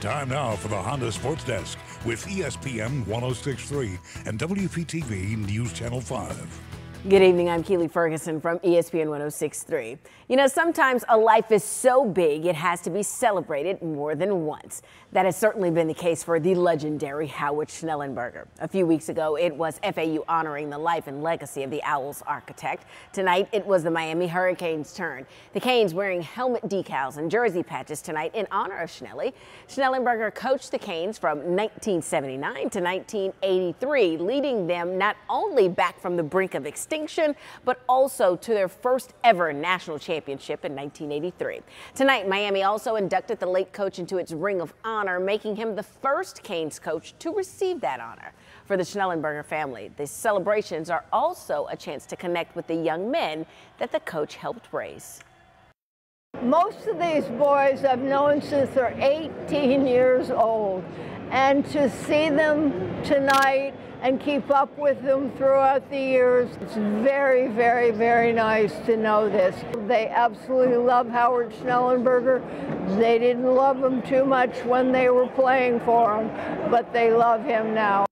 Time now for the Honda Sports Desk with ESPN 1063 and WPTV News Channel 5. Good evening. I'm Keely Ferguson from ESPN 1063. You know, sometimes a life is so big it has to be celebrated more than once. That has certainly been the case for the legendary Howard Schnellenberger. A few weeks ago, it was FAU honoring the life and legacy of the Owls architect. Tonight, it was the Miami Hurricanes' turn. The Canes wearing helmet decals and jersey patches tonight in honor of Schnelly. Schnellenberger coached the Canes from 1979 to 1983, leading them not only back from the brink of extinction, but also to their first ever national championship in 1983. Tonight, Miami also inducted the late coach into its Ring of Honor, making him the first Canes coach to receive that honor. For the Schnellenberger family, the celebrations are also a chance to connect with the young men that the coach helped raise. Most of these boys I've known since they're 18 years old. And to see them tonight and keep up with them throughout the years, it's very, very, very nice to know this. They absolutely love Howard Schnellenberger. They didn't love him too much when they were playing for him, but they love him now.